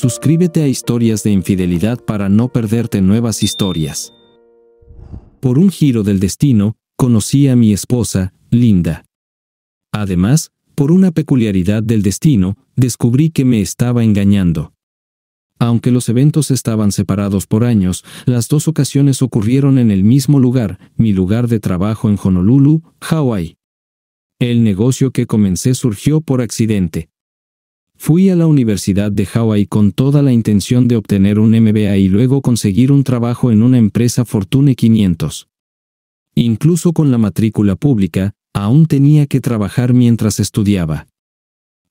Suscríbete a Historias de Infidelidad para no perderte nuevas historias. Por un giro del destino, conocí a mi esposa, Linda. Además, por una peculiaridad del destino, descubrí que me estaba engañando. Aunque los eventos estaban separados por años, las dos ocasiones ocurrieron en el mismo lugar, mi lugar de trabajo en Honolulu, Hawái. El negocio que comencé surgió por accidente. Fui a la Universidad de Hawái con toda la intención de obtener un MBA y luego conseguir un trabajo en una empresa Fortune 500. Incluso con la matrícula pública, aún tenía que trabajar mientras estudiaba.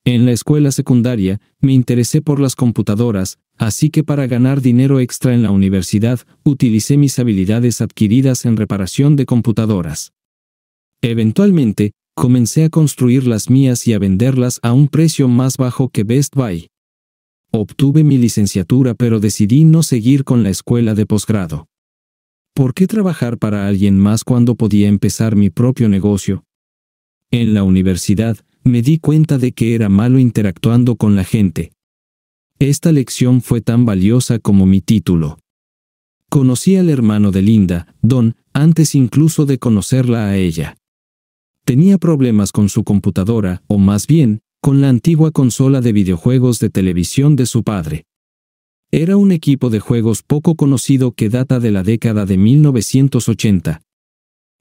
En la escuela secundaria, me interesé por las computadoras, así que para ganar dinero extra en la universidad, utilicé mis habilidades adquiridas en reparación de computadoras. Eventualmente, comencé a construir las mías y a venderlas a un precio más bajo que Best Buy. Obtuve mi licenciatura pero decidí no seguir con la escuela de posgrado. ¿Por qué trabajar para alguien más cuando podía empezar mi propio negocio? En la universidad, me di cuenta de que era malo interactuando con la gente. Esta lección fue tan valiosa como mi título. Conocí al hermano de Linda, Don, antes incluso de conocerla a ella. Tenía problemas con su computadora, o más bien, con la antigua consola de videojuegos de televisión de su padre. Era un equipo de juegos poco conocido que data de la década de 1980.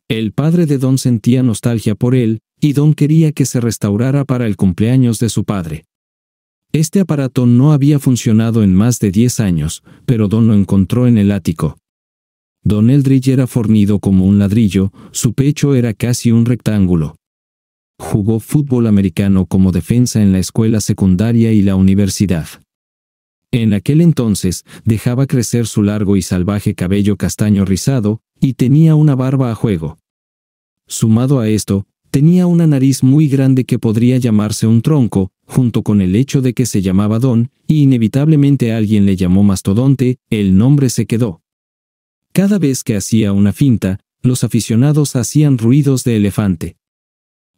El padre de Don sentía nostalgia por él, y Don quería que se restaurara para el cumpleaños de su padre. Este aparato no había funcionado en más de 10 años, pero Don lo encontró en el ático. Don Eldridge era fornido como un ladrillo, su pecho era casi un rectángulo. Jugó fútbol americano como defensa en la escuela secundaria y la universidad. En aquel entonces, dejaba crecer su largo y salvaje cabello castaño rizado, y tenía una barba a juego. Sumado a esto, tenía una nariz muy grande que podría llamarse un tronco, junto con el hecho de que se llamaba Don, y inevitablemente alguien le llamó mastodonte, el nombre se quedó. Cada vez que hacía una finta, los aficionados hacían ruidos de elefante.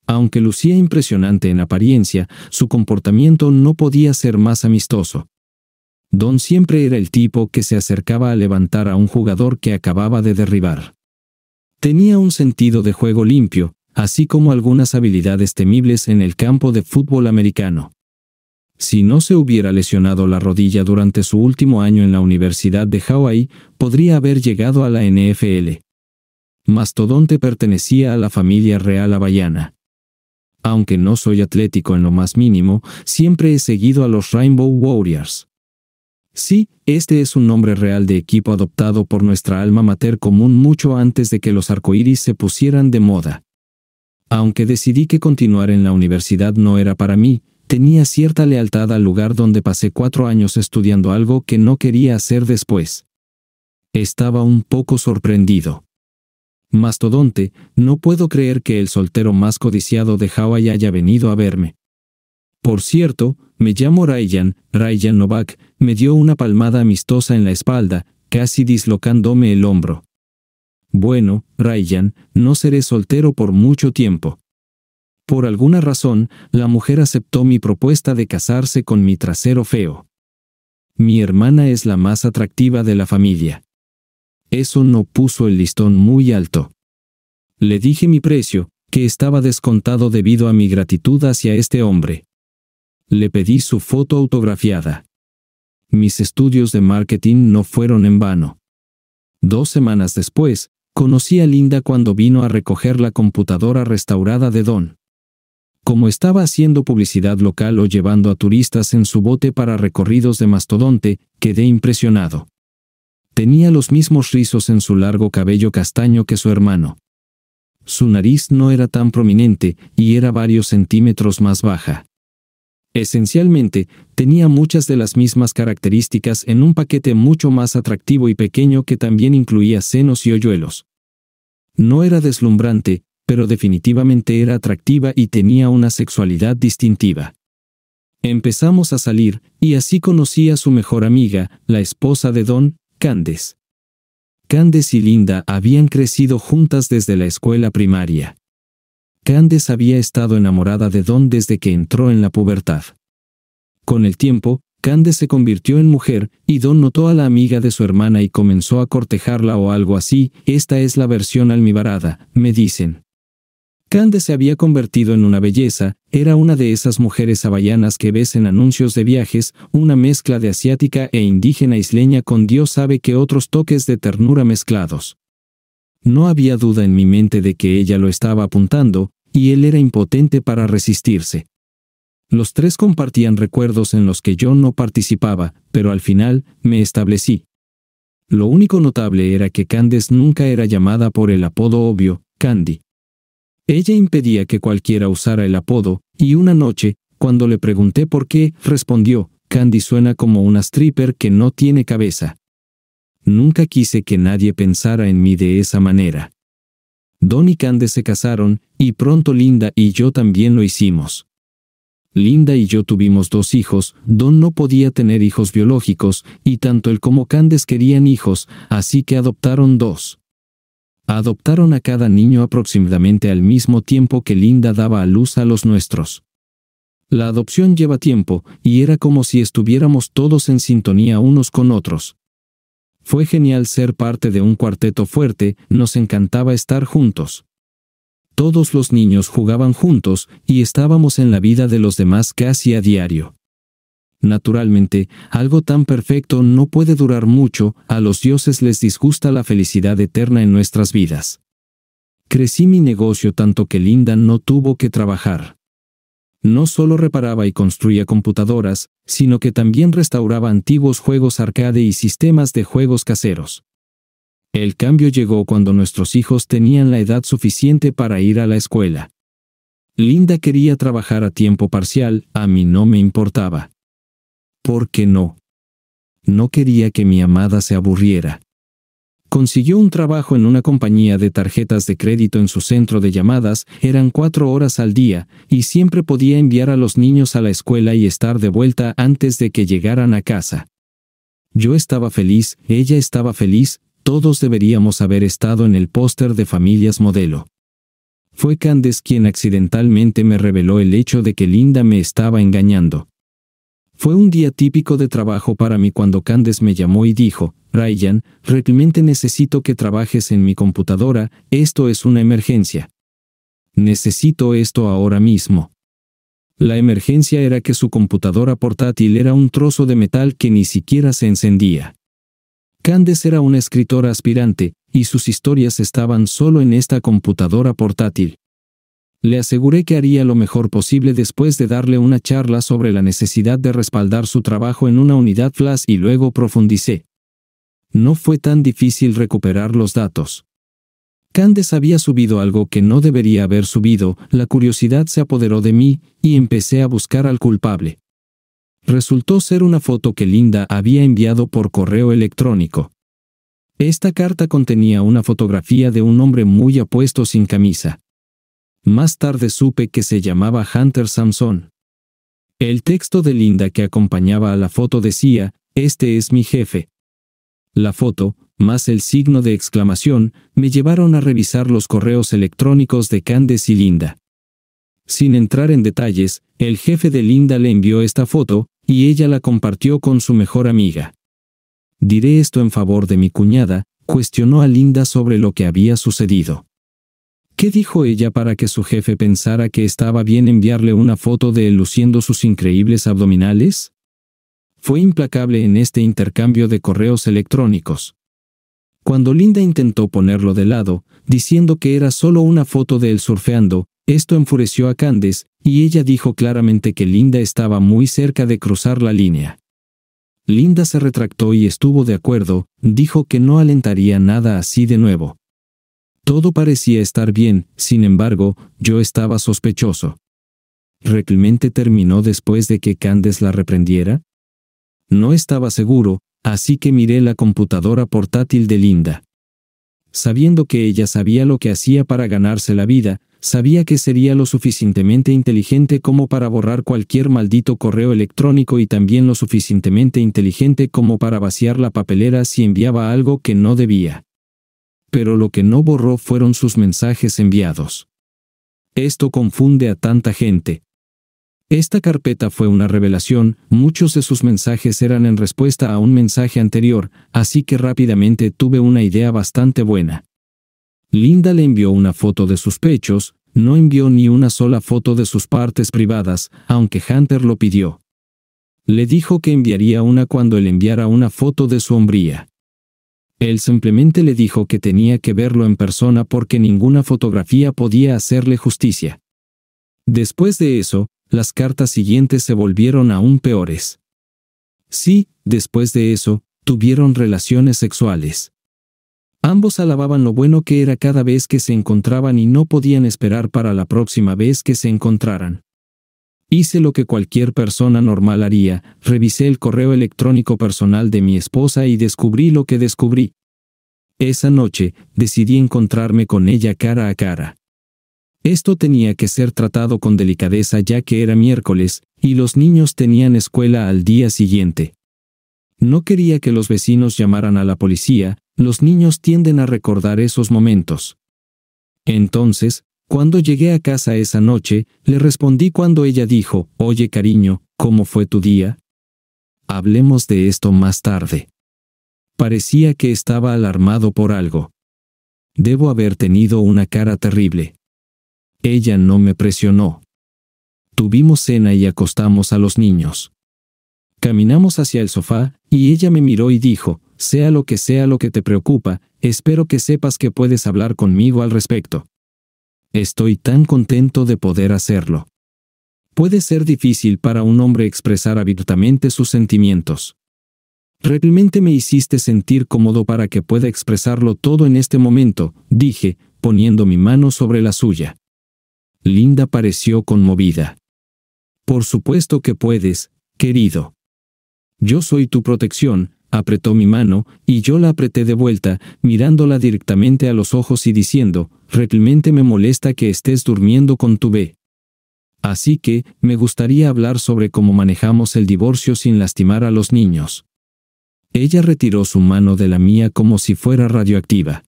Aunque lucía impresionante en apariencia, su comportamiento no podía ser más amistoso. Don siempre era el tipo que se acercaba a levantar a un jugador que acababa de derribar. Tenía un sentido de juego limpio, así como algunas habilidades temibles en el campo de fútbol americano. Si no se hubiera lesionado la rodilla durante su último año en la Universidad de Hawái, podría haber llegado a la NFL. Mastodonte pertenecía a la familia real hawaiana. Aunque no soy atlético en lo más mínimo, siempre he seguido a los Rainbow Warriors. Sí, este es un nombre real de equipo adoptado por nuestra alma mater común mucho antes de que los arcoíris se pusieran de moda. Aunque decidí que continuar en la universidad no era para mí, tenía cierta lealtad al lugar donde pasé cuatro años estudiando algo que no quería hacer después. Estaba un poco sorprendido. Mastodonte, no puedo creer que el soltero más codiciado de Hawái haya venido a verme. Por cierto, me llamo Ryan, Ryan Novak, me dio una palmada amistosa en la espalda, casi dislocándome el hombro. Bueno, Ryan, no seré soltero por mucho tiempo. Por alguna razón, la mujer aceptó mi propuesta de casarse con mi trasero feo. Mi hermana es la más atractiva de la familia. Eso no puso el listón muy alto. Le dije mi precio, que estaba descontado debido a mi gratitud hacia este hombre. Le pedí su foto autografiada. Mis estudios de marketing no fueron en vano. Dos semanas después, conocí a Linda cuando vino a recoger la computadora restaurada de Don. Como estaba haciendo publicidad local o llevando a turistas en su bote para recorridos de mastodonte, quedé impresionado. Tenía los mismos rizos en su largo cabello castaño que su hermano. Su nariz no era tan prominente y era varios centímetros más baja. Esencialmente, tenía muchas de las mismas características en un paquete mucho más atractivo y pequeño que también incluía senos y hoyuelos. No era deslumbrante, pero definitivamente era atractiva y tenía una sexualidad distintiva. Empezamos a salir, y así conocí a su mejor amiga, la esposa de Don, Candes. Candes y Linda habían crecido juntas desde la escuela primaria. Candes había estado enamorada de Don desde que entró en la pubertad. Con el tiempo, Cande se convirtió en mujer, y Don notó a la amiga de su hermana y comenzó a cortejarla o algo así, esta es la versión almibarada, me dicen. Cande se había convertido en una belleza, era una de esas mujeres hawaianas que ves en anuncios de viajes, una mezcla de asiática e indígena isleña con Dios sabe que otros toques de ternura mezclados. No había duda en mi mente de que ella lo estaba apuntando, y él era impotente para resistirse. Los tres compartían recuerdos en los que yo no participaba, pero al final me establecí. Lo único notable era que Candes nunca era llamada por el apodo obvio, Candy. Ella impedía que cualquiera usara el apodo, y una noche, cuando le pregunté por qué, respondió, Candy suena como una stripper que no tiene cabeza. Nunca quise que nadie pensara en mí de esa manera. Don y Candy se casaron, y pronto Linda y yo también lo hicimos. Linda y yo tuvimos dos hijos, Don no podía tener hijos biológicos, y tanto él como Candes querían hijos, así que adoptaron dos. Adoptaron a cada niño aproximadamente al mismo tiempo que Linda daba a luz a los nuestros. La adopción lleva tiempo, y era como si estuviéramos todos en sintonía unos con otros. Fue genial ser parte de un cuarteto fuerte, nos encantaba estar juntos. Todos los niños jugaban juntos y estábamos en la vida de los demás casi a diario. Naturalmente, algo tan perfecto no puede durar mucho, a los dioses les disgusta la felicidad eterna en nuestras vidas. Crecí mi negocio tanto que Linda no tuvo que trabajar. No solo reparaba y construía computadoras, sino que también restauraba antiguos juegos arcade y sistemas de juegos caseros. El cambio llegó cuando nuestros hijos tenían la edad suficiente para ir a la escuela. Linda quería trabajar a tiempo parcial, a mí no me importaba. ¿Por qué no? No quería que mi amada se aburriera. Consiguió un trabajo en una compañía de tarjetas de crédito en su centro de llamadas, eran cuatro horas al día, y siempre podía enviar a los niños a la escuela y estar de vuelta antes de que llegaran a casa. Yo estaba feliz, ella estaba feliz, todos deberíamos haber estado en el póster de familias modelo. Fue Candes quien accidentalmente me reveló el hecho de que Linda me estaba engañando. Fue un día típico de trabajo para mí cuando Candes me llamó y dijo, Ryan, realmente necesito que trabajes en mi computadora, esto es una emergencia. Necesito esto ahora mismo. La emergencia era que su computadora portátil era un trozo de metal que ni siquiera se encendía. Candes era una escritora aspirante, y sus historias estaban solo en esta computadora portátil. Le aseguré que haría lo mejor posible después de darle una charla sobre la necesidad de respaldar su trabajo en una unidad Flash y luego profundicé. No fue tan difícil recuperar los datos. Candes había subido algo que no debería haber subido, la curiosidad se apoderó de mí, y empecé a buscar al culpable resultó ser una foto que Linda había enviado por correo electrónico. Esta carta contenía una fotografía de un hombre muy apuesto sin camisa. Más tarde supe que se llamaba Hunter Samson. El texto de Linda que acompañaba a la foto decía, Este es mi jefe. La foto, más el signo de exclamación, me llevaron a revisar los correos electrónicos de Candes y Linda. Sin entrar en detalles, el jefe de Linda le envió esta foto, y ella la compartió con su mejor amiga. Diré esto en favor de mi cuñada, cuestionó a Linda sobre lo que había sucedido. ¿Qué dijo ella para que su jefe pensara que estaba bien enviarle una foto de él luciendo sus increíbles abdominales? Fue implacable en este intercambio de correos electrónicos. Cuando Linda intentó ponerlo de lado, diciendo que era solo una foto de él surfeando, esto enfureció a Candes, y ella dijo claramente que Linda estaba muy cerca de cruzar la línea. Linda se retractó y estuvo de acuerdo, dijo que no alentaría nada así de nuevo. Todo parecía estar bien, sin embargo, yo estaba sospechoso. ¿Realmente terminó después de que Candes la reprendiera? No estaba seguro, así que miré la computadora portátil de Linda. Sabiendo que ella sabía lo que hacía para ganarse la vida, Sabía que sería lo suficientemente inteligente como para borrar cualquier maldito correo electrónico y también lo suficientemente inteligente como para vaciar la papelera si enviaba algo que no debía. Pero lo que no borró fueron sus mensajes enviados. Esto confunde a tanta gente. Esta carpeta fue una revelación, muchos de sus mensajes eran en respuesta a un mensaje anterior, así que rápidamente tuve una idea bastante buena. Linda le envió una foto de sus pechos, no envió ni una sola foto de sus partes privadas, aunque Hunter lo pidió. Le dijo que enviaría una cuando él enviara una foto de su hombría. Él simplemente le dijo que tenía que verlo en persona porque ninguna fotografía podía hacerle justicia. Después de eso, las cartas siguientes se volvieron aún peores. Sí, después de eso, tuvieron relaciones sexuales. Ambos alababan lo bueno que era cada vez que se encontraban y no podían esperar para la próxima vez que se encontraran. Hice lo que cualquier persona normal haría, revisé el correo electrónico personal de mi esposa y descubrí lo que descubrí. Esa noche, decidí encontrarme con ella cara a cara. Esto tenía que ser tratado con delicadeza ya que era miércoles, y los niños tenían escuela al día siguiente. No quería que los vecinos llamaran a la policía, los niños tienden a recordar esos momentos. Entonces, cuando llegué a casa esa noche, le respondí cuando ella dijo, Oye cariño, ¿cómo fue tu día? Hablemos de esto más tarde. Parecía que estaba alarmado por algo. Debo haber tenido una cara terrible. Ella no me presionó. Tuvimos cena y acostamos a los niños. Caminamos hacia el sofá, y ella me miró y dijo, sea lo que sea lo que te preocupa, espero que sepas que puedes hablar conmigo al respecto. Estoy tan contento de poder hacerlo. Puede ser difícil para un hombre expresar abiertamente sus sentimientos. Realmente me hiciste sentir cómodo para que pueda expresarlo todo en este momento, dije, poniendo mi mano sobre la suya. Linda pareció conmovida. Por supuesto que puedes, querido. Yo soy tu protección, apretó mi mano, y yo la apreté de vuelta, mirándola directamente a los ojos y diciendo, realmente me molesta que estés durmiendo con tu B. Así que, me gustaría hablar sobre cómo manejamos el divorcio sin lastimar a los niños. Ella retiró su mano de la mía como si fuera radioactiva.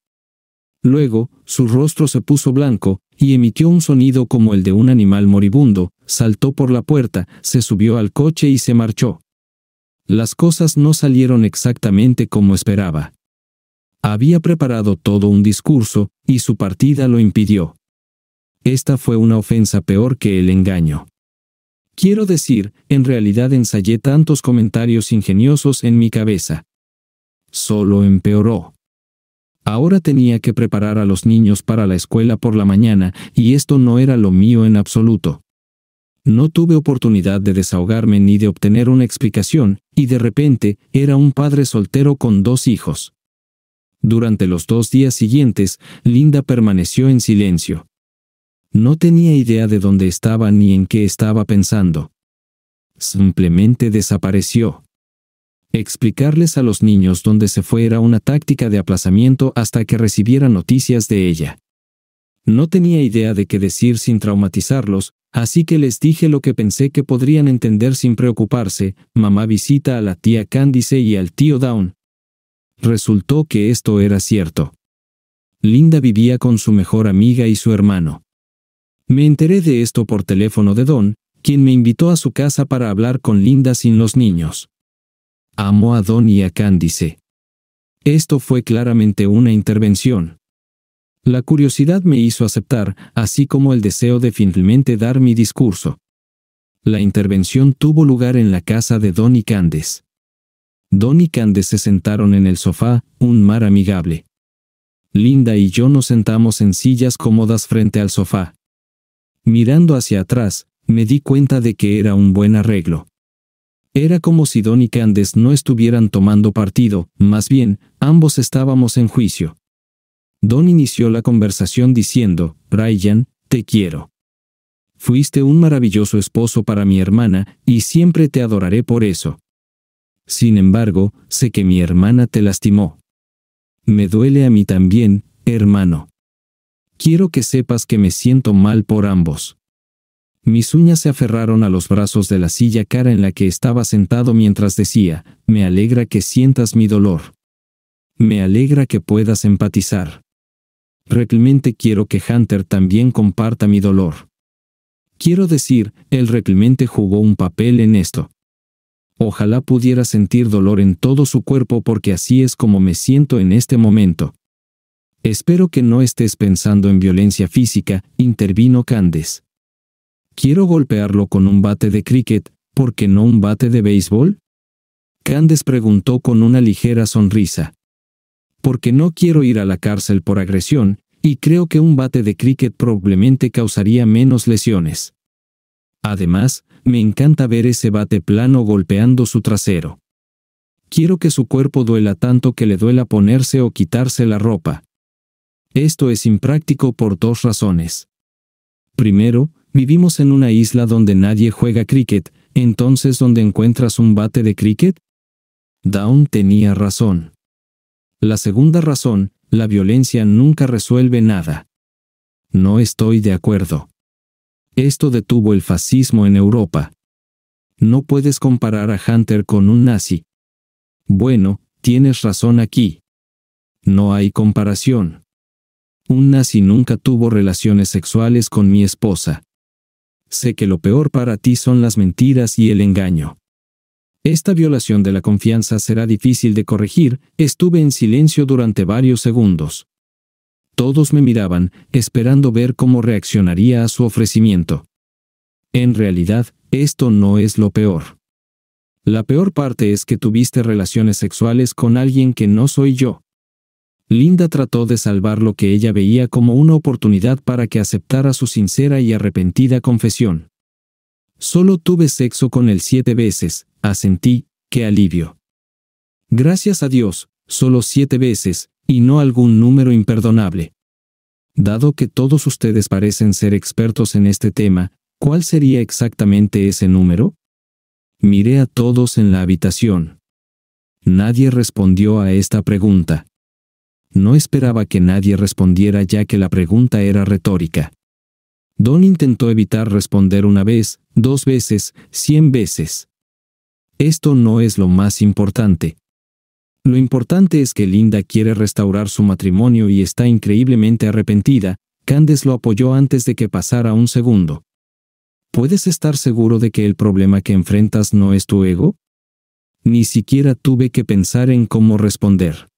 Luego, su rostro se puso blanco, y emitió un sonido como el de un animal moribundo, saltó por la puerta, se subió al coche y se marchó. Las cosas no salieron exactamente como esperaba. Había preparado todo un discurso, y su partida lo impidió. Esta fue una ofensa peor que el engaño. Quiero decir, en realidad ensayé tantos comentarios ingeniosos en mi cabeza. Solo empeoró. Ahora tenía que preparar a los niños para la escuela por la mañana, y esto no era lo mío en absoluto. No tuve oportunidad de desahogarme ni de obtener una explicación, y de repente, era un padre soltero con dos hijos. Durante los dos días siguientes, Linda permaneció en silencio. No tenía idea de dónde estaba ni en qué estaba pensando. Simplemente desapareció. Explicarles a los niños dónde se fue era una táctica de aplazamiento hasta que recibiera noticias de ella. No tenía idea de qué decir sin traumatizarlos, así que les dije lo que pensé que podrían entender sin preocuparse, mamá visita a la tía Candice y al tío Down. Resultó que esto era cierto. Linda vivía con su mejor amiga y su hermano. Me enteré de esto por teléfono de Don, quien me invitó a su casa para hablar con Linda sin los niños. Amo a Don y a Candice. Esto fue claramente una intervención. La curiosidad me hizo aceptar, así como el deseo de finalmente dar mi discurso. La intervención tuvo lugar en la casa de Don y Candes. Don y Candes se sentaron en el sofá, un mar amigable. Linda y yo nos sentamos en sillas cómodas frente al sofá. Mirando hacia atrás, me di cuenta de que era un buen arreglo. Era como si Don y Candes no estuvieran tomando partido, más bien, ambos estábamos en juicio. Don inició la conversación diciendo, Brian, te quiero. Fuiste un maravilloso esposo para mi hermana, y siempre te adoraré por eso. Sin embargo, sé que mi hermana te lastimó. Me duele a mí también, hermano. Quiero que sepas que me siento mal por ambos. Mis uñas se aferraron a los brazos de la silla cara en la que estaba sentado mientras decía, me alegra que sientas mi dolor. Me alegra que puedas empatizar. Realmente quiero que Hunter también comparta mi dolor. Quiero decir, él realmente jugó un papel en esto. Ojalá pudiera sentir dolor en todo su cuerpo porque así es como me siento en este momento. Espero que no estés pensando en violencia física, intervino Candes. Quiero golpearlo con un bate de cricket, ¿por qué no un bate de béisbol? Candes preguntó con una ligera sonrisa. Porque no quiero ir a la cárcel por agresión, y creo que un bate de cricket probablemente causaría menos lesiones. Además, me encanta ver ese bate plano golpeando su trasero. Quiero que su cuerpo duela tanto que le duela ponerse o quitarse la ropa. Esto es impráctico por dos razones. Primero, vivimos en una isla donde nadie juega cricket, entonces ¿dónde encuentras un bate de cricket? Down tenía razón. La segunda razón, la violencia nunca resuelve nada. No estoy de acuerdo. Esto detuvo el fascismo en Europa. No puedes comparar a Hunter con un nazi. Bueno, tienes razón aquí. No hay comparación. Un nazi nunca tuvo relaciones sexuales con mi esposa. Sé que lo peor para ti son las mentiras y el engaño. Esta violación de la confianza será difícil de corregir, estuve en silencio durante varios segundos. Todos me miraban, esperando ver cómo reaccionaría a su ofrecimiento. En realidad, esto no es lo peor. La peor parte es que tuviste relaciones sexuales con alguien que no soy yo. Linda trató de salvar lo que ella veía como una oportunidad para que aceptara su sincera y arrepentida confesión. Solo tuve sexo con él siete veces, asentí, qué alivio. Gracias a Dios, solo siete veces, y no algún número imperdonable. Dado que todos ustedes parecen ser expertos en este tema, ¿cuál sería exactamente ese número? Miré a todos en la habitación. Nadie respondió a esta pregunta. No esperaba que nadie respondiera ya que la pregunta era retórica. Don intentó evitar responder una vez, dos veces, cien veces. Esto no es lo más importante. Lo importante es que Linda quiere restaurar su matrimonio y está increíblemente arrepentida. Candes lo apoyó antes de que pasara un segundo. ¿Puedes estar seguro de que el problema que enfrentas no es tu ego? Ni siquiera tuve que pensar en cómo responder.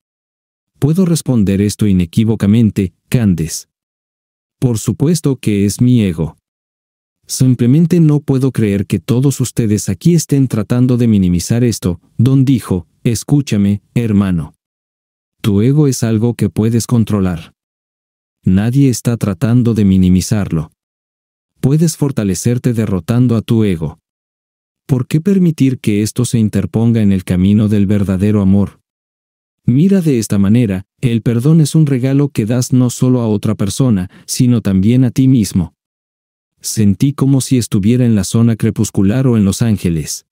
Puedo responder esto inequívocamente, Candes. Por supuesto que es mi ego. Simplemente no puedo creer que todos ustedes aquí estén tratando de minimizar esto, Don dijo, Escúchame, hermano. Tu ego es algo que puedes controlar. Nadie está tratando de minimizarlo. Puedes fortalecerte derrotando a tu ego. ¿Por qué permitir que esto se interponga en el camino del verdadero amor? Mira de esta manera, el perdón es un regalo que das no solo a otra persona, sino también a ti mismo. Sentí como si estuviera en la zona crepuscular o en Los Ángeles.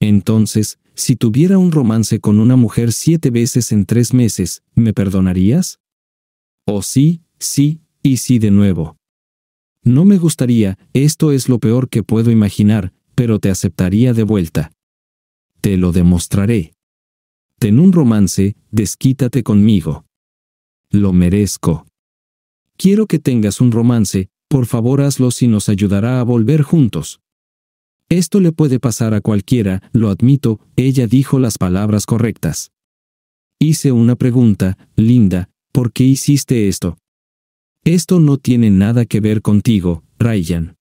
Entonces, si tuviera un romance con una mujer siete veces en tres meses, ¿me perdonarías? Oh sí, sí, y sí de nuevo. No me gustaría, esto es lo peor que puedo imaginar, pero te aceptaría de vuelta. Te lo demostraré. Ten un romance, desquítate conmigo. Lo merezco. Quiero que tengas un romance, por favor hazlo si nos ayudará a volver juntos. Esto le puede pasar a cualquiera, lo admito, ella dijo las palabras correctas. Hice una pregunta, Linda, ¿por qué hiciste esto? Esto no tiene nada que ver contigo, Ryan.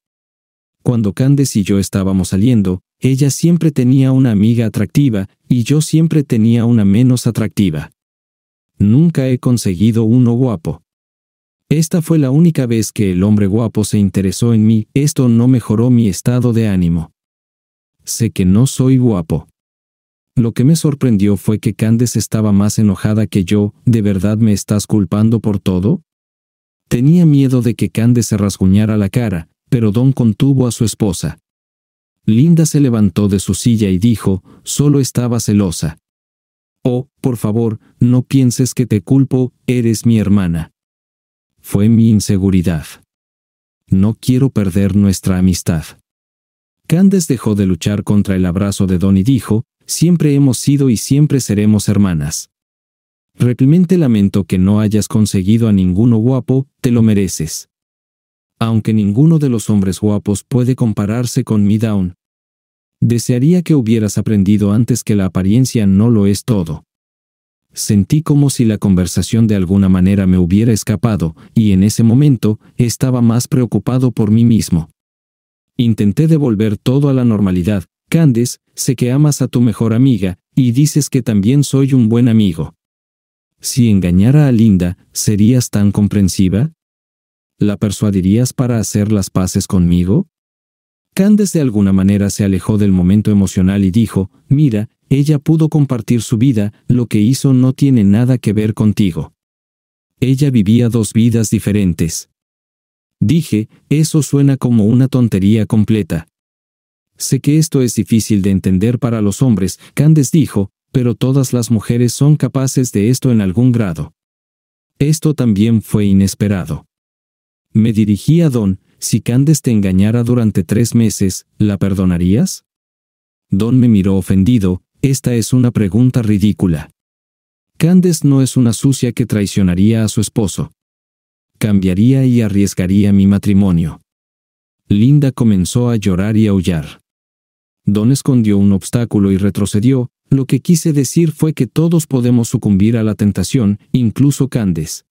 Cuando Candes y yo estábamos saliendo, ella siempre tenía una amiga atractiva, y yo siempre tenía una menos atractiva. Nunca he conseguido uno guapo. Esta fue la única vez que el hombre guapo se interesó en mí, esto no mejoró mi estado de ánimo. Sé que no soy guapo. Lo que me sorprendió fue que Candes estaba más enojada que yo, ¿de verdad me estás culpando por todo? Tenía miedo de que Candes se rasguñara la cara, pero Don contuvo a su esposa. Linda se levantó de su silla y dijo, solo estaba celosa. Oh, por favor, no pienses que te culpo, eres mi hermana. Fue mi inseguridad. No quiero perder nuestra amistad. Candes dejó de luchar contra el abrazo de Don y dijo, siempre hemos sido y siempre seremos hermanas. Realmente lamento que no hayas conseguido a ninguno guapo, te lo mereces. Aunque ninguno de los hombres guapos puede compararse con mi Down. Desearía que hubieras aprendido antes que la apariencia no lo es todo. Sentí como si la conversación de alguna manera me hubiera escapado, y en ese momento estaba más preocupado por mí mismo. Intenté devolver todo a la normalidad. Candes, sé que amas a tu mejor amiga, y dices que también soy un buen amigo. Si engañara a Linda, ¿serías tan comprensiva? ¿La persuadirías para hacer las paces conmigo? Candes de alguna manera se alejó del momento emocional y dijo, mira, ella pudo compartir su vida, lo que hizo no tiene nada que ver contigo. Ella vivía dos vidas diferentes. Dije, eso suena como una tontería completa. Sé que esto es difícil de entender para los hombres, Candes dijo, pero todas las mujeres son capaces de esto en algún grado. Esto también fue inesperado. Me dirigí a Don, si Candes te engañara durante tres meses, ¿la perdonarías? Don me miró ofendido, esta es una pregunta ridícula. Candes no es una sucia que traicionaría a su esposo. Cambiaría y arriesgaría mi matrimonio. Linda comenzó a llorar y aullar. Don escondió un obstáculo y retrocedió, lo que quise decir fue que todos podemos sucumbir a la tentación, incluso Candes.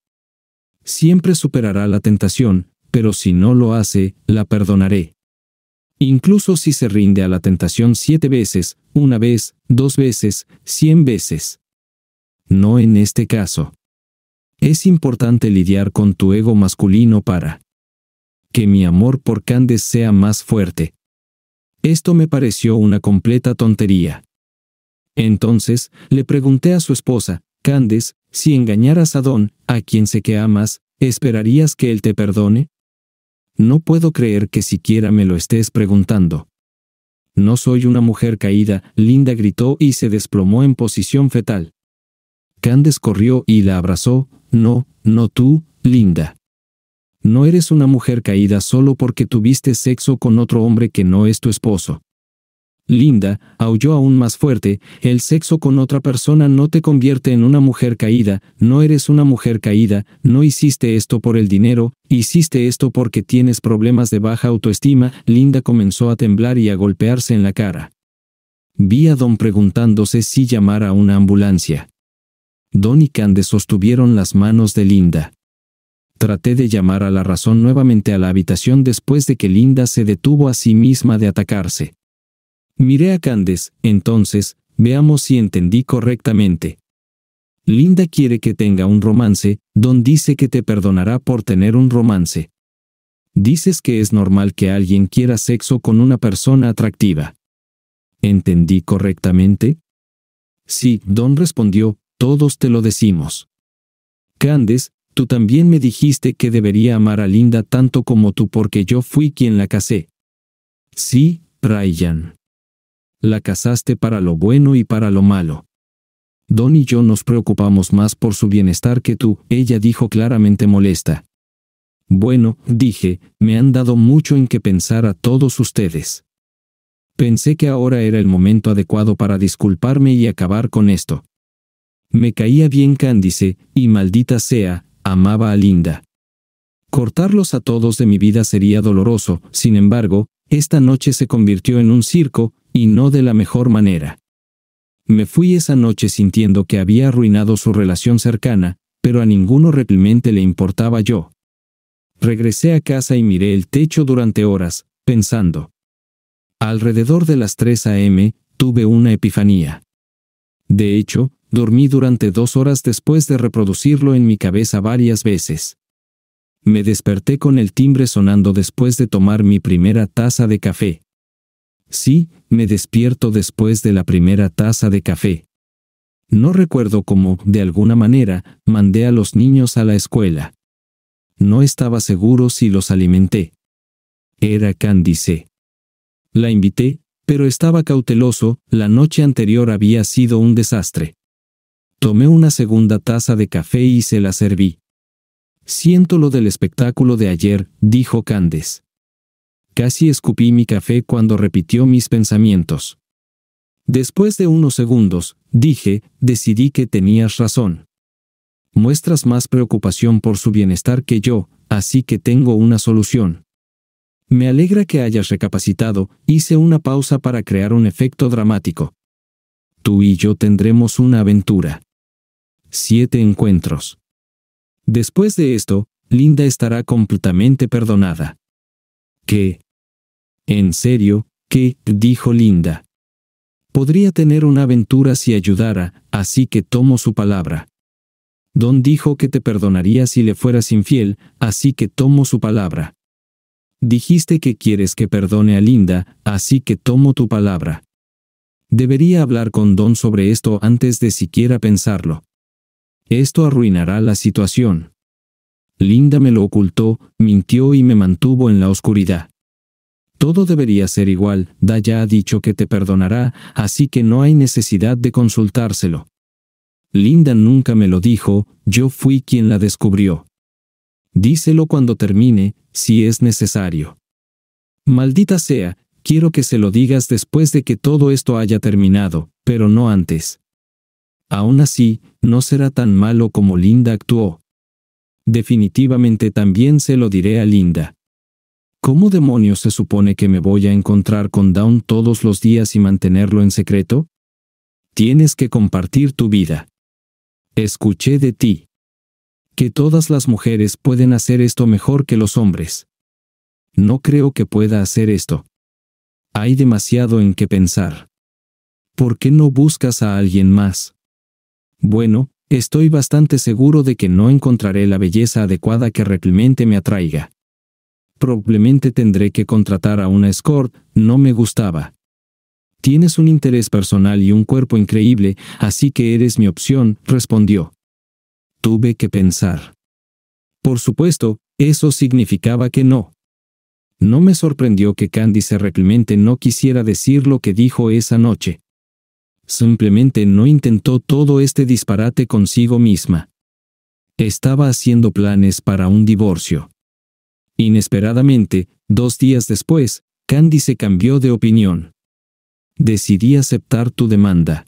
Siempre superará la tentación, pero si no lo hace, la perdonaré. Incluso si se rinde a la tentación siete veces, una vez, dos veces, cien veces. No en este caso. Es importante lidiar con tu ego masculino para que mi amor por Candes sea más fuerte. Esto me pareció una completa tontería. Entonces, le pregunté a su esposa, Candes, si engañaras a Don, a quien sé que amas, ¿esperarías que él te perdone? No puedo creer que siquiera me lo estés preguntando. No soy una mujer caída, Linda gritó y se desplomó en posición fetal. Candes corrió y la abrazó, no, no tú, Linda. No eres una mujer caída solo porque tuviste sexo con otro hombre que no es tu esposo. Linda, aulló aún más fuerte, el sexo con otra persona no te convierte en una mujer caída, no eres una mujer caída, no hiciste esto por el dinero, hiciste esto porque tienes problemas de baja autoestima, Linda comenzó a temblar y a golpearse en la cara. Vi a Don preguntándose si llamar a una ambulancia. Don y Candes sostuvieron las manos de Linda. Traté de llamar a la razón nuevamente a la habitación después de que Linda se detuvo a sí misma de atacarse. Miré a Candes, entonces, veamos si entendí correctamente. Linda quiere que tenga un romance, Don dice que te perdonará por tener un romance. Dices que es normal que alguien quiera sexo con una persona atractiva. ¿Entendí correctamente? Sí, Don respondió, todos te lo decimos. Candes, tú también me dijiste que debería amar a Linda tanto como tú porque yo fui quien la casé. Sí, Ryan la casaste para lo bueno y para lo malo. Don y yo nos preocupamos más por su bienestar que tú, ella dijo claramente molesta. Bueno, dije, me han dado mucho en que pensar a todos ustedes. Pensé que ahora era el momento adecuado para disculparme y acabar con esto. Me caía bien Cándice, y maldita sea, amaba a Linda. Cortarlos a todos de mi vida sería doloroso, sin embargo, esta noche se convirtió en un circo, y no de la mejor manera. Me fui esa noche sintiendo que había arruinado su relación cercana, pero a ninguno realmente le importaba yo. Regresé a casa y miré el techo durante horas, pensando. Alrededor de las 3 a.m., tuve una epifanía. De hecho, dormí durante dos horas después de reproducirlo en mi cabeza varias veces. Me desperté con el timbre sonando después de tomar mi primera taza de café. Sí, me despierto después de la primera taza de café. No recuerdo cómo, de alguna manera, mandé a los niños a la escuela. No estaba seguro si los alimenté. Era Candice. La invité, pero estaba cauteloso, la noche anterior había sido un desastre. Tomé una segunda taza de café y se la serví. Siento lo del espectáculo de ayer, dijo Candes. Casi escupí mi café cuando repitió mis pensamientos. Después de unos segundos, dije, decidí que tenías razón. Muestras más preocupación por su bienestar que yo, así que tengo una solución. Me alegra que hayas recapacitado, hice una pausa para crear un efecto dramático. Tú y yo tendremos una aventura. Siete encuentros. Después de esto, Linda estará completamente perdonada. ¿Qué? ¿En serio? ¿Qué? dijo Linda. Podría tener una aventura si ayudara, así que tomo su palabra. Don dijo que te perdonaría si le fueras infiel, así que tomo su palabra. Dijiste que quieres que perdone a Linda, así que tomo tu palabra. Debería hablar con Don sobre esto antes de siquiera pensarlo. Esto arruinará la situación. Linda me lo ocultó, mintió y me mantuvo en la oscuridad. Todo debería ser igual, Daya ha dicho que te perdonará, así que no hay necesidad de consultárselo. Linda nunca me lo dijo, yo fui quien la descubrió. Díselo cuando termine, si es necesario. Maldita sea, quiero que se lo digas después de que todo esto haya terminado, pero no antes. Aún así, no será tan malo como Linda actuó. Definitivamente también se lo diré a Linda. ¿Cómo demonios se supone que me voy a encontrar con Dawn todos los días y mantenerlo en secreto? Tienes que compartir tu vida. Escuché de ti que todas las mujeres pueden hacer esto mejor que los hombres. No creo que pueda hacer esto. Hay demasiado en qué pensar. ¿Por qué no buscas a alguien más? Bueno, estoy bastante seguro de que no encontraré la belleza adecuada que realmente me atraiga. Probablemente tendré que contratar a una escort, no me gustaba. Tienes un interés personal y un cuerpo increíble, así que eres mi opción, respondió. Tuve que pensar. Por supuesto, eso significaba que no. No me sorprendió que Candice realmente no quisiera decir lo que dijo esa noche. Simplemente no intentó todo este disparate consigo misma. Estaba haciendo planes para un divorcio. Inesperadamente, dos días después, Candice cambió de opinión. Decidí aceptar tu demanda.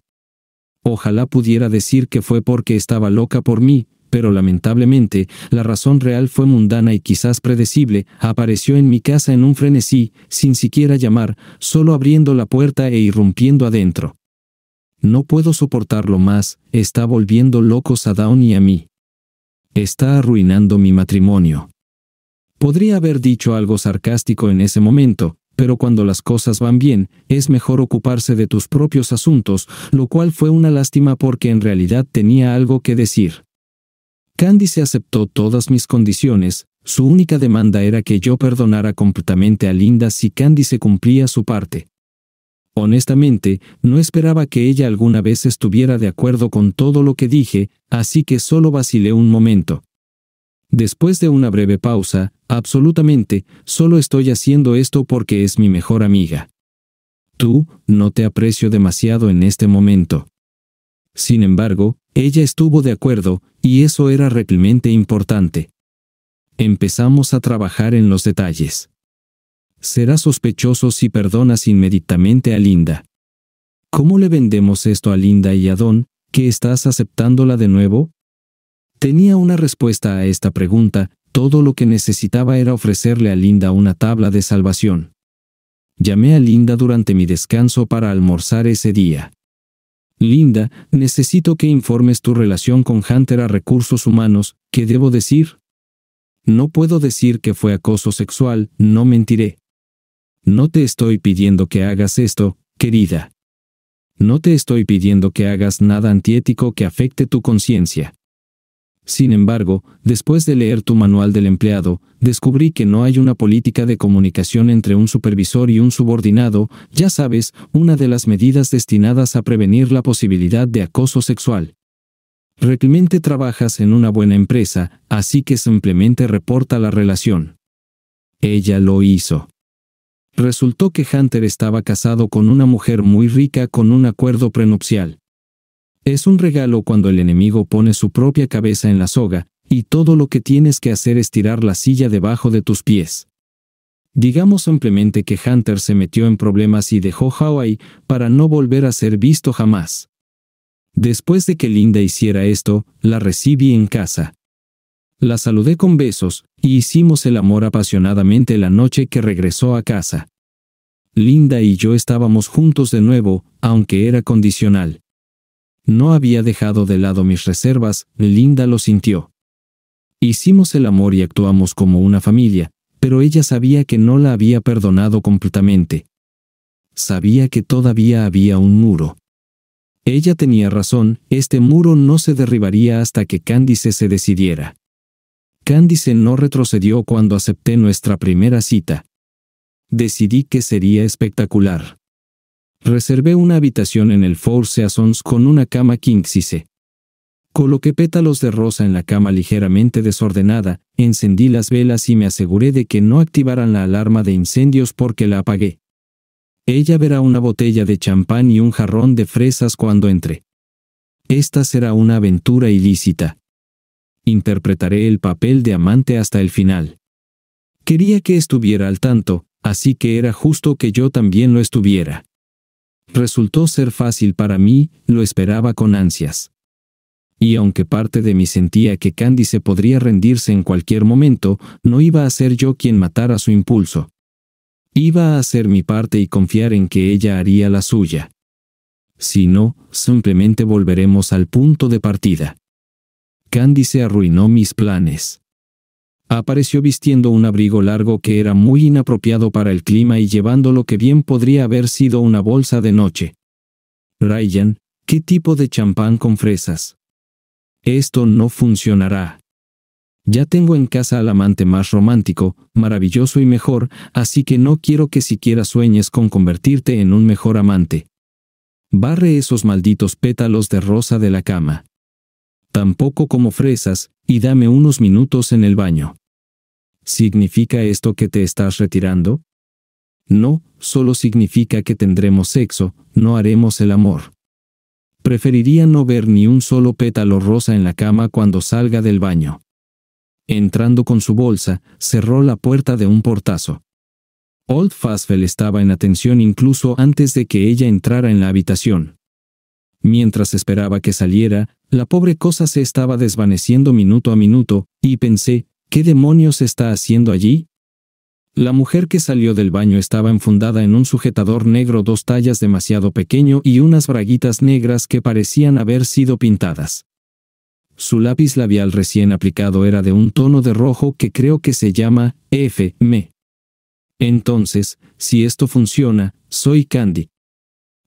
Ojalá pudiera decir que fue porque estaba loca por mí, pero lamentablemente, la razón real fue mundana y quizás predecible, apareció en mi casa en un frenesí, sin siquiera llamar, solo abriendo la puerta e irrumpiendo adentro. No puedo soportarlo más, está volviendo locos a Dawn y a mí. Está arruinando mi matrimonio. Podría haber dicho algo sarcástico en ese momento, pero cuando las cosas van bien, es mejor ocuparse de tus propios asuntos, lo cual fue una lástima porque en realidad tenía algo que decir. Candice aceptó todas mis condiciones, su única demanda era que yo perdonara completamente a Linda si Candice cumplía su parte. Honestamente, no esperaba que ella alguna vez estuviera de acuerdo con todo lo que dije, así que solo vacilé un momento. Después de una breve pausa, absolutamente, solo estoy haciendo esto porque es mi mejor amiga. Tú, no te aprecio demasiado en este momento. Sin embargo, ella estuvo de acuerdo, y eso era realmente importante. Empezamos a trabajar en los detalles. Será sospechoso si perdonas inmediatamente a Linda. ¿Cómo le vendemos esto a Linda y a Don, que estás aceptándola de nuevo? Tenía una respuesta a esta pregunta, todo lo que necesitaba era ofrecerle a Linda una tabla de salvación. Llamé a Linda durante mi descanso para almorzar ese día. Linda, necesito que informes tu relación con Hunter a recursos humanos, ¿qué debo decir? No puedo decir que fue acoso sexual, no mentiré. No te estoy pidiendo que hagas esto, querida. No te estoy pidiendo que hagas nada antiético que afecte tu conciencia. Sin embargo, después de leer tu manual del empleado, descubrí que no hay una política de comunicación entre un supervisor y un subordinado, ya sabes, una de las medidas destinadas a prevenir la posibilidad de acoso sexual. Realmente trabajas en una buena empresa, así que simplemente reporta la relación. Ella lo hizo. Resultó que Hunter estaba casado con una mujer muy rica con un acuerdo prenupcial. Es un regalo cuando el enemigo pone su propia cabeza en la soga, y todo lo que tienes que hacer es tirar la silla debajo de tus pies. Digamos simplemente que Hunter se metió en problemas y dejó Hawaii para no volver a ser visto jamás. Después de que Linda hiciera esto, la recibí en casa. La saludé con besos, y hicimos el amor apasionadamente la noche que regresó a casa. Linda y yo estábamos juntos de nuevo, aunque era condicional. No había dejado de lado mis reservas, Linda lo sintió. Hicimos el amor y actuamos como una familia, pero ella sabía que no la había perdonado completamente. Sabía que todavía había un muro. Ella tenía razón, este muro no se derribaría hasta que Candice se decidiera. Candice no retrocedió cuando acepté nuestra primera cita. Decidí que sería espectacular. Reservé una habitación en el Four Seasons con una cama king size. Coloqué pétalos de rosa en la cama ligeramente desordenada, encendí las velas y me aseguré de que no activaran la alarma de incendios porque la apagué. Ella verá una botella de champán y un jarrón de fresas cuando entre. Esta será una aventura ilícita interpretaré el papel de amante hasta el final. Quería que estuviera al tanto, así que era justo que yo también lo estuviera. Resultó ser fácil para mí, lo esperaba con ansias. Y aunque parte de mí sentía que Candice podría rendirse en cualquier momento, no iba a ser yo quien matara su impulso. Iba a hacer mi parte y confiar en que ella haría la suya. Si no, simplemente volveremos al punto de partida. Candice arruinó mis planes. Apareció vistiendo un abrigo largo que era muy inapropiado para el clima y llevando lo que bien podría haber sido una bolsa de noche. Ryan, ¿qué tipo de champán con fresas? Esto no funcionará. Ya tengo en casa al amante más romántico, maravilloso y mejor, así que no quiero que siquiera sueñes con convertirte en un mejor amante. Barre esos malditos pétalos de rosa de la cama tampoco como fresas, y dame unos minutos en el baño. ¿Significa esto que te estás retirando? No, solo significa que tendremos sexo, no haremos el amor. Preferiría no ver ni un solo pétalo rosa en la cama cuando salga del baño. Entrando con su bolsa, cerró la puerta de un portazo. Old Fasfell estaba en atención incluso antes de que ella entrara en la habitación. Mientras esperaba que saliera, la pobre cosa se estaba desvaneciendo minuto a minuto, y pensé, ¿qué demonios está haciendo allí? La mujer que salió del baño estaba enfundada en un sujetador negro dos tallas demasiado pequeño y unas braguitas negras que parecían haber sido pintadas. Su lápiz labial recién aplicado era de un tono de rojo que creo que se llama FM. Entonces, si esto funciona, soy Candy.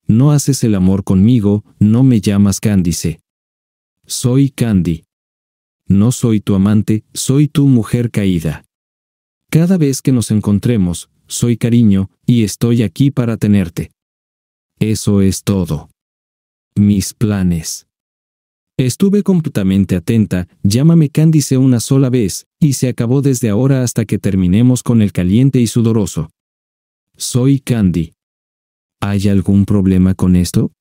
No haces el amor conmigo, no me llamas Candice. Soy Candy. No soy tu amante, soy tu mujer caída. Cada vez que nos encontremos, soy cariño, y estoy aquí para tenerte. Eso es todo. Mis planes. Estuve completamente atenta, llámame Candice una sola vez, y se acabó desde ahora hasta que terminemos con el caliente y sudoroso. Soy Candy. ¿Hay algún problema con esto?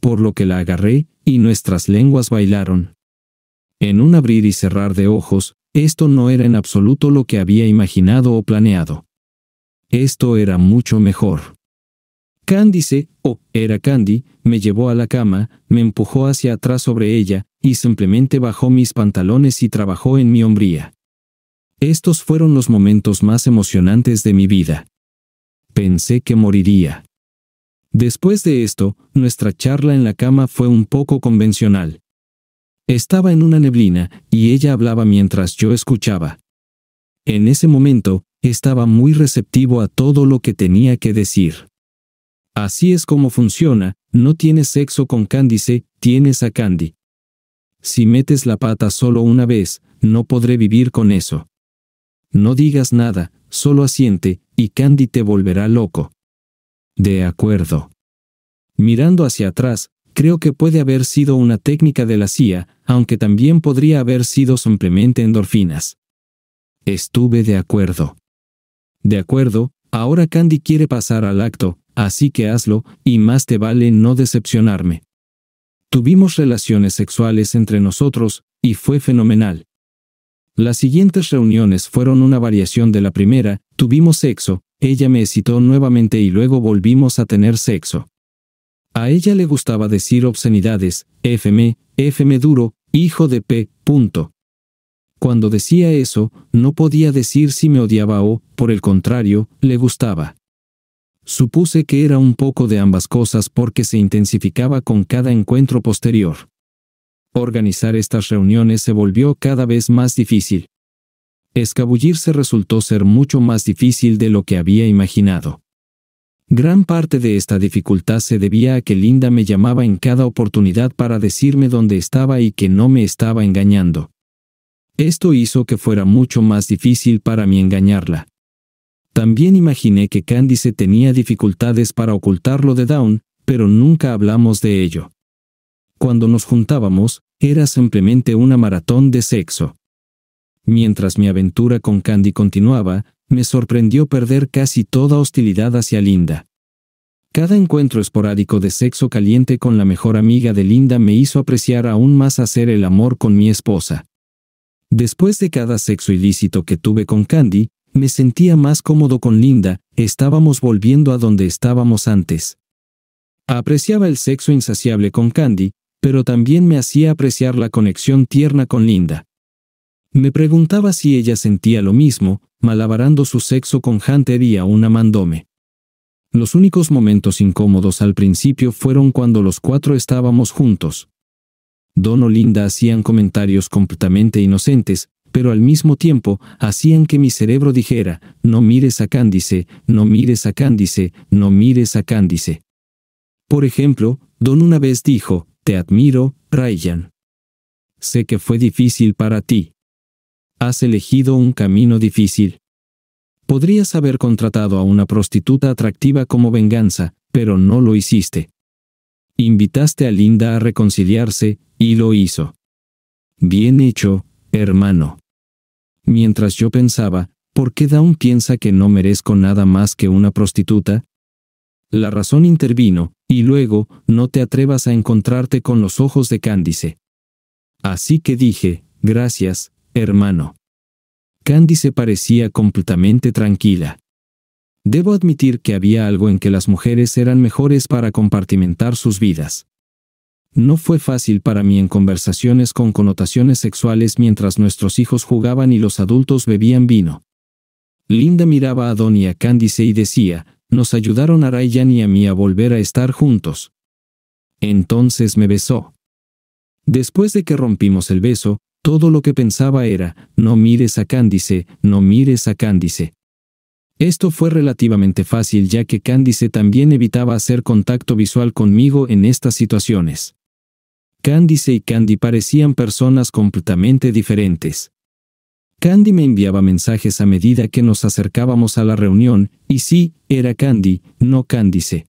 Por lo que la agarré, y nuestras lenguas bailaron. En un abrir y cerrar de ojos, esto no era en absoluto lo que había imaginado o planeado. Esto era mucho mejor. Candice, o era Candy, me llevó a la cama, me empujó hacia atrás sobre ella, y simplemente bajó mis pantalones y trabajó en mi hombría. Estos fueron los momentos más emocionantes de mi vida. Pensé que moriría. Después de esto, nuestra charla en la cama fue un poco convencional. Estaba en una neblina, y ella hablaba mientras yo escuchaba. En ese momento, estaba muy receptivo a todo lo que tenía que decir. Así es como funciona, no tienes sexo con Candice, tienes a Candy. Si metes la pata solo una vez, no podré vivir con eso. No digas nada, solo asiente, y Candy te volverá loco. De acuerdo. Mirando hacia atrás, creo que puede haber sido una técnica de la CIA, aunque también podría haber sido simplemente endorfinas. Estuve de acuerdo. De acuerdo, ahora Candy quiere pasar al acto, así que hazlo, y más te vale no decepcionarme. Tuvimos relaciones sexuales entre nosotros, y fue fenomenal. Las siguientes reuniones fueron una variación de la primera, tuvimos sexo, ella me excitó nuevamente y luego volvimos a tener sexo. A ella le gustaba decir obscenidades, FM, FM duro, hijo de P. Cuando decía eso, no podía decir si me odiaba o, por el contrario, le gustaba. Supuse que era un poco de ambas cosas porque se intensificaba con cada encuentro posterior. Organizar estas reuniones se volvió cada vez más difícil. Escabullirse resultó ser mucho más difícil de lo que había imaginado. Gran parte de esta dificultad se debía a que Linda me llamaba en cada oportunidad para decirme dónde estaba y que no me estaba engañando. Esto hizo que fuera mucho más difícil para mí engañarla. También imaginé que Candice tenía dificultades para ocultarlo de Down, pero nunca hablamos de ello. Cuando nos juntábamos, era simplemente una maratón de sexo. Mientras mi aventura con Candy continuaba, me sorprendió perder casi toda hostilidad hacia Linda. Cada encuentro esporádico de sexo caliente con la mejor amiga de Linda me hizo apreciar aún más hacer el amor con mi esposa. Después de cada sexo ilícito que tuve con Candy, me sentía más cómodo con Linda, estábamos volviendo a donde estábamos antes. Apreciaba el sexo insaciable con Candy, pero también me hacía apreciar la conexión tierna con Linda. Me preguntaba si ella sentía lo mismo, malabarando su sexo con Hunter y aún. Los únicos momentos incómodos al principio fueron cuando los cuatro estábamos juntos. Don o Linda hacían comentarios completamente inocentes, pero al mismo tiempo hacían que mi cerebro dijera, no mires a Cándice, no mires a Cándice, no mires a Cándice. Por ejemplo, Don una vez dijo, te admiro, Ryan. Sé que fue difícil para ti. Has elegido un camino difícil. Podrías haber contratado a una prostituta atractiva como venganza, pero no lo hiciste. Invitaste a Linda a reconciliarse, y lo hizo. Bien hecho, hermano. Mientras yo pensaba, ¿por qué Dawn piensa que no merezco nada más que una prostituta? La razón intervino, y luego, no te atrevas a encontrarte con los ojos de Cándice. Así que dije, gracias, hermano. Candice parecía completamente tranquila. Debo admitir que había algo en que las mujeres eran mejores para compartimentar sus vidas. No fue fácil para mí en conversaciones con connotaciones sexuales mientras nuestros hijos jugaban y los adultos bebían vino. Linda miraba a Don y a Candice y decía, nos ayudaron a Ryan y a mí a volver a estar juntos. Entonces me besó. Después de que rompimos el beso, todo lo que pensaba era, no mires a Cándice, no mires a Cándice. Esto fue relativamente fácil ya que Cándice también evitaba hacer contacto visual conmigo en estas situaciones. Cándice y Candy parecían personas completamente diferentes. Candy me enviaba mensajes a medida que nos acercábamos a la reunión, y sí, era Candy, no Cándice.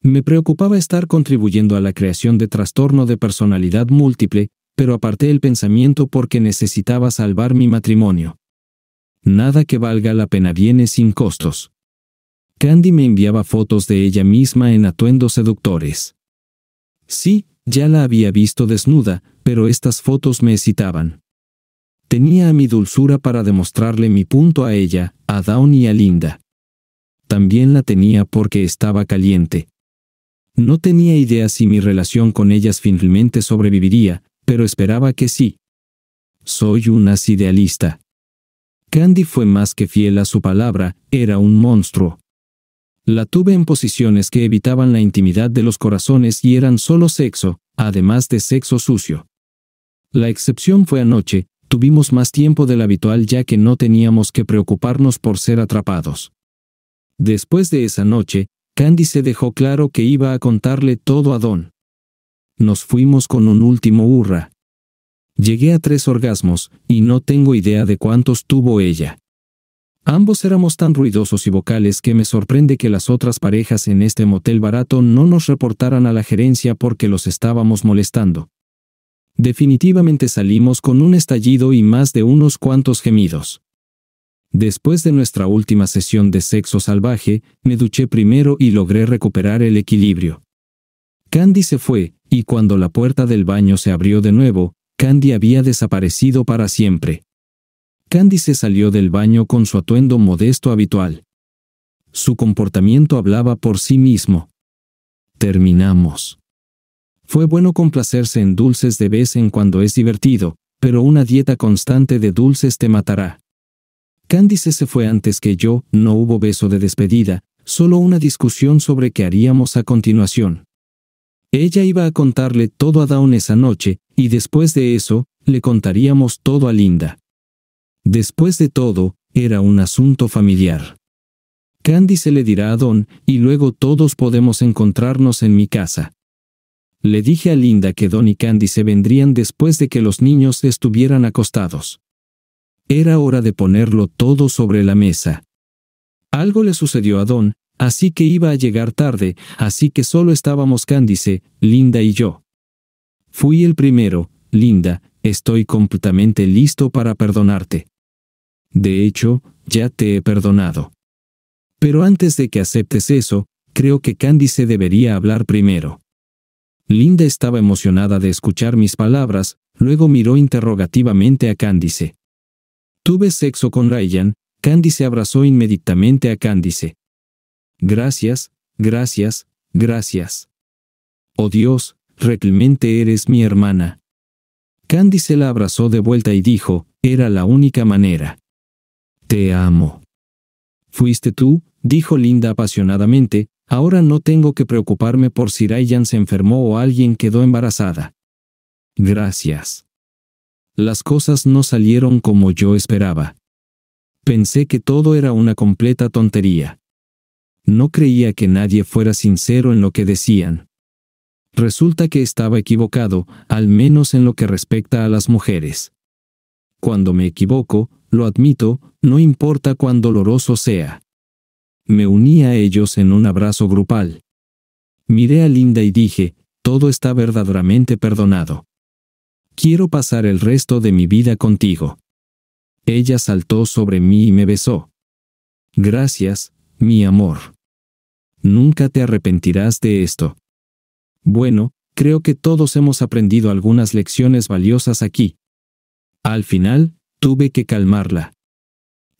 Me preocupaba estar contribuyendo a la creación de trastorno de personalidad múltiple, pero aparté el pensamiento porque necesitaba salvar mi matrimonio. Nada que valga la pena viene sin costos. Candy me enviaba fotos de ella misma en atuendos seductores. Sí, ya la había visto desnuda, pero estas fotos me excitaban. Tenía a mi dulzura para demostrarle mi punto a ella, a Dawn y a Linda. También la tenía porque estaba caliente. No tenía idea si mi relación con ellas finalmente sobreviviría, pero esperaba que sí. Soy una idealista. Candy fue más que fiel a su palabra, era un monstruo. La tuve en posiciones que evitaban la intimidad de los corazones y eran solo sexo, además de sexo sucio. La excepción fue anoche, tuvimos más tiempo del habitual ya que no teníamos que preocuparnos por ser atrapados. Después de esa noche, Candy se dejó claro que iba a contarle todo a Don. Nos fuimos con un último hurra. Llegué a tres orgasmos, y no tengo idea de cuántos tuvo ella. Ambos éramos tan ruidosos y vocales que me sorprende que las otras parejas en este motel barato no nos reportaran a la gerencia porque los estábamos molestando. Definitivamente salimos con un estallido y más de unos cuantos gemidos. Después de nuestra última sesión de sexo salvaje, me duché primero y logré recuperar el equilibrio. Candy se fue, y cuando la puerta del baño se abrió de nuevo, Candy había desaparecido para siempre. Candy se salió del baño con su atuendo modesto habitual. Su comportamiento hablaba por sí mismo. Terminamos. Fue bueno complacerse en dulces de vez en cuando es divertido, pero una dieta constante de dulces te matará. Candice se fue antes que yo, no hubo beso de despedida, solo una discusión sobre qué haríamos a continuación. Ella iba a contarle todo a Dawn esa noche, y después de eso, le contaríamos todo a Linda. Después de todo, era un asunto familiar. Candice le dirá a Don, y luego todos podemos encontrarnos en mi casa. Le dije a Linda que Don y Candice vendrían después de que los niños estuvieran acostados. Era hora de ponerlo todo sobre la mesa. Algo le sucedió a Don, así que iba a llegar tarde, así que solo estábamos Candice, Linda y yo. Fui el primero, Linda, estoy completamente listo para perdonarte. De hecho, ya te he perdonado. Pero antes de que aceptes eso, creo que Candice debería hablar primero. Linda estaba emocionada de escuchar mis palabras, luego miró interrogativamente a Candice. Tuve sexo con Ryan, Candice abrazó inmediatamente a Candice. Gracias, gracias, gracias. Oh Dios, realmente eres mi hermana. Candice la abrazó de vuelta y dijo, era la única manera. Te amo. Fuiste tú, dijo Linda apasionadamente, ahora no tengo que preocuparme por si Ryan se enfermó o alguien quedó embarazada. Gracias. Las cosas no salieron como yo esperaba. Pensé que todo era una completa tontería. No creía que nadie fuera sincero en lo que decían. Resulta que estaba equivocado, al menos en lo que respecta a las mujeres. Cuando me equivoco, lo admito, no importa cuán doloroso sea. Me uní a ellos en un abrazo grupal. Miré a Linda y dije, todo está verdaderamente perdonado. Quiero pasar el resto de mi vida contigo. Ella saltó sobre mí y me besó. Gracias, mi amor. Nunca te arrepentirás de esto. Bueno, creo que todos hemos aprendido algunas lecciones valiosas aquí. Al final, tuve que calmarla.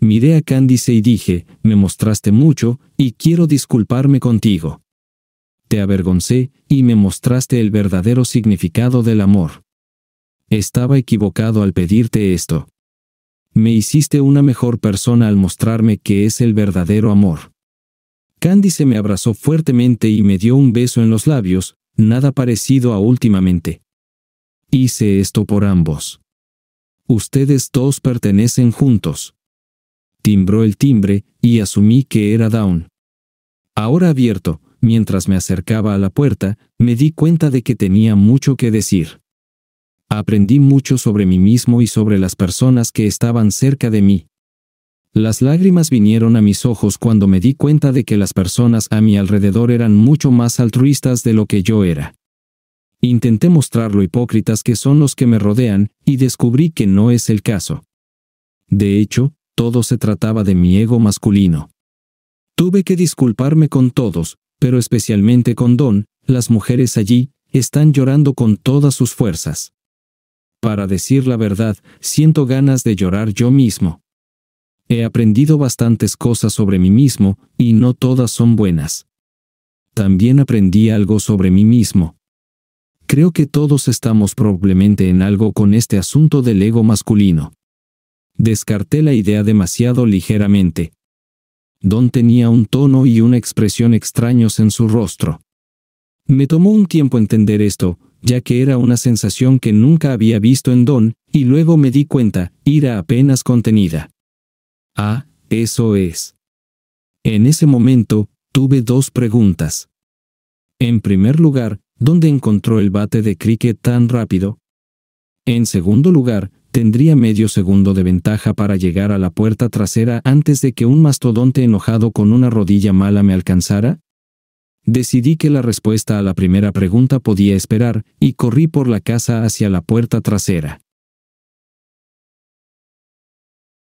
Miré a Candice y dije, me mostraste mucho, y quiero disculparme contigo. Te avergoncé, y me mostraste el verdadero significado del amor. Estaba equivocado al pedirte esto. Me hiciste una mejor persona al mostrarme que es el verdadero amor. Candice me abrazó fuertemente y me dio un beso en los labios, nada parecido a últimamente. Hice esto por ambos. Ustedes dos pertenecen juntos. Timbró el timbre, y asumí que era Down. Ahora abierto, mientras me acercaba a la puerta, me di cuenta de que tenía mucho que decir. Aprendí mucho sobre mí mismo y sobre las personas que estaban cerca de mí. Las lágrimas vinieron a mis ojos cuando me di cuenta de que las personas a mi alrededor eran mucho más altruistas de lo que yo era. Intenté mostrar lo hipócritas que son los que me rodean, y descubrí que no es el caso. De hecho, todo se trataba de mi ego masculino. Tuve que disculparme con todos, pero especialmente con Don, las mujeres allí, están llorando con todas sus fuerzas. Para decir la verdad, siento ganas de llorar yo mismo. He aprendido bastantes cosas sobre mí mismo, y no todas son buenas. También aprendí algo sobre mí mismo. Creo que todos estamos probablemente en algo con este asunto del ego masculino. Descarté la idea demasiado ligeramente. Don tenía un tono y una expresión extraños en su rostro. Me tomó un tiempo entender esto, ya que era una sensación que nunca había visto en Don, y luego me di cuenta, ira apenas contenida. Ah, eso es. En ese momento, tuve dos preguntas. En primer lugar, ¿dónde encontró el bate de cricket tan rápido? En segundo lugar, ¿tendría medio segundo de ventaja para llegar a la puerta trasera antes de que un mastodonte enojado con una rodilla mala me alcanzara? Decidí que la respuesta a la primera pregunta podía esperar, y corrí por la casa hacia la puerta trasera.